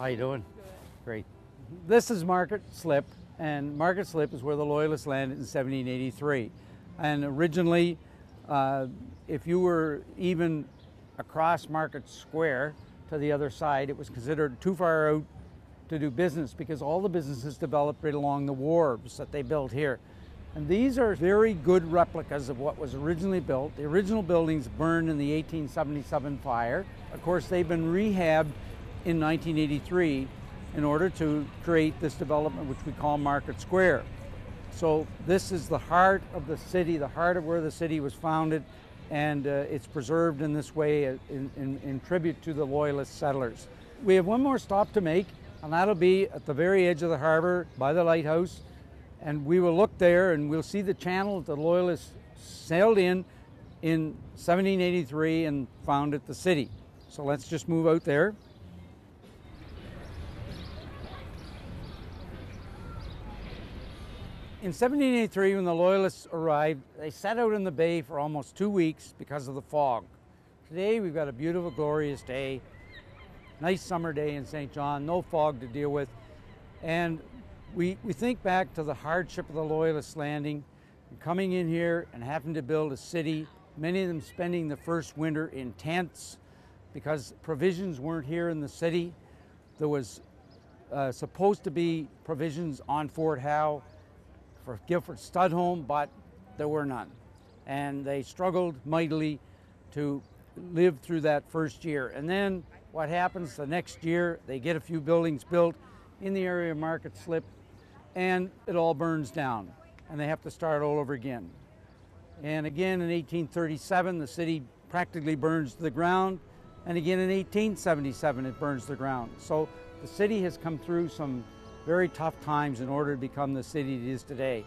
How you doing? Great. This is Market Slip, and Market Slip is where the Loyalists landed in 1783. And originally, uh, if you were even across Market Square to the other side, it was considered too far out to do business because all the businesses developed right along the wharves that they built here. And these are very good replicas of what was originally built. The original buildings burned in the 1877 fire. Of course, they've been rehabbed in 1983 in order to create this development which we call Market Square. So this is the heart of the city, the heart of where the city was founded, and uh, it's preserved in this way uh, in, in, in tribute to the Loyalist settlers. We have one more stop to make, and that'll be at the very edge of the harbor by the lighthouse. And we will look there and we'll see the channel that the Loyalists sailed in in 1783 and founded the city. So let's just move out there. In 1783, when the Loyalists arrived, they sat out in the bay for almost two weeks because of the fog. Today, we've got a beautiful, glorious day, nice summer day in Saint John, no fog to deal with. And we, we think back to the hardship of the Loyalist landing, coming in here and having to build a city, many of them spending the first winter in tents because provisions weren't here in the city. There was uh, supposed to be provisions on Fort Howe for Gilfred Studholme, but there were none. And they struggled mightily to live through that first year. And then what happens the next year, they get a few buildings built in the area Market Slip, and it all burns down, and they have to start all over again. And again in 1837, the city practically burns to the ground, and again in 1877, it burns to the ground. So the city has come through some very tough times in order to become the city it is today.